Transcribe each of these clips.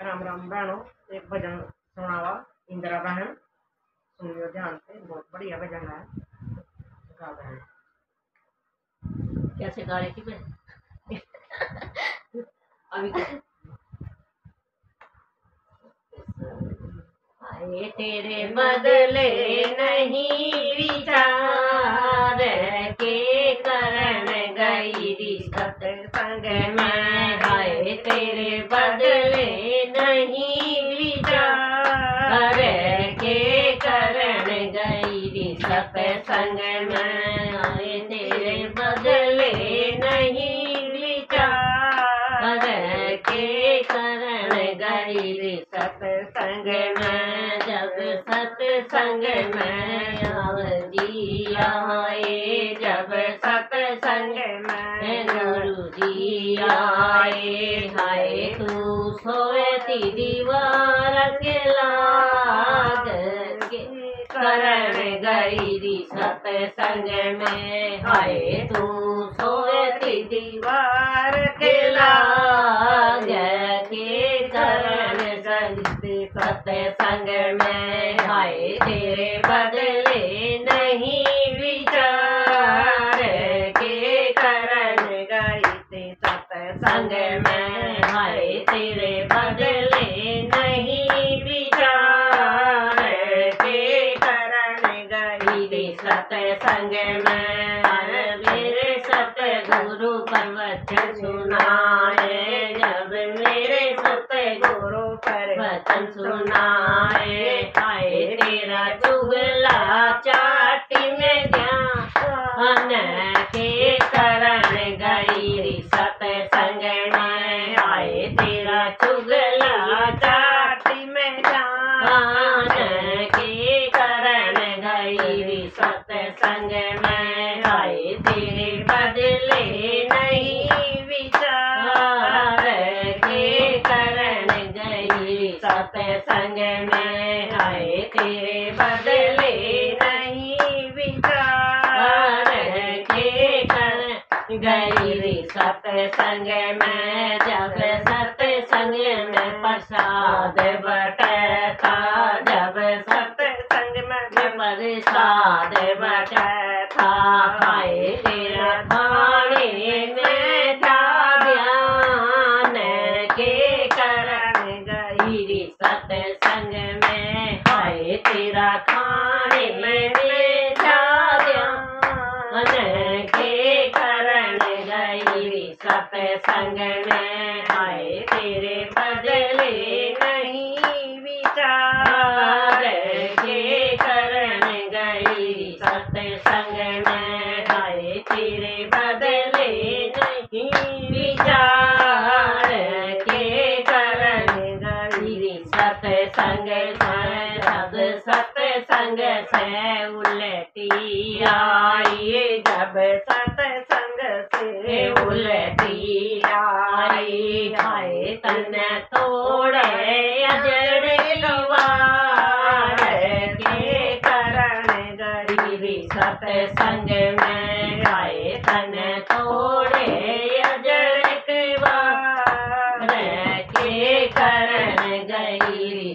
राम राम बहनों, एक भजन सुनावा, इंदिरा बहन। सुनियो ध्यान से, बहुत बढ़िया भजन है। गा बहन। कैसे गा रही थी मैं अभी आए तेरे बदले नहीं विचार, के करण गई सत्संग में। में आए तेरे बदले नहीं विचार के करण सत्संग में जब सत्संग जब सत्संग में तू दीवार के गई सत्संग में हाय तू सोती दीवार के लाग के करण सत्संग में हाय तेरे बदले नहीं विचार के करण गई सत्संग में हाय तेरे बदले नहीं विचार के करण गई सत्संग में मेरे सतगुरु प्रवचन सुनाए जब मेरे सतगुरु प्रवचन सुनाए हाय तेरा चुगला चाटी में ध्यान के करण गई सत्संग में आए तेरा चुगला चाटी में ध्यान के करण गई सत्संग में आए तेरे बदले नहीं विचार के करण गई सत्संग में आए तेरे बदले नहीं विचार के करण गई सत्संग में जब सत्संग में प्रसाद बटता जब सत्संग में प्रसाद बटता तेरा खाने में था ध्यान के करण गई में तेरा खाने में था ध्यान के करण गई सत्संग में हाय तेरे बदले नहीं विचार के करण गई सत्संग में हाय तेरे बदले नहीं विचार के करण गई सत्संग में सब सत्संग से उलटी आई जब सत्संग से उलटी आई हाय तन तोड़े अजड़ लवार के करण गरी सत्संग में आए तन तोड़े अजड़ कवार के करण गई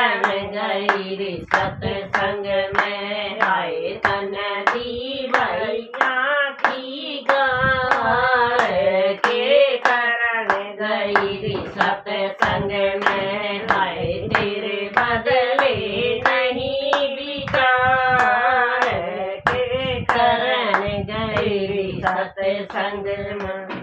गई सत्संग में आए तन भैया की गाल के करण गई सत्संग में आए तेरे बदले नहीं विचार के करण गई सत्संग में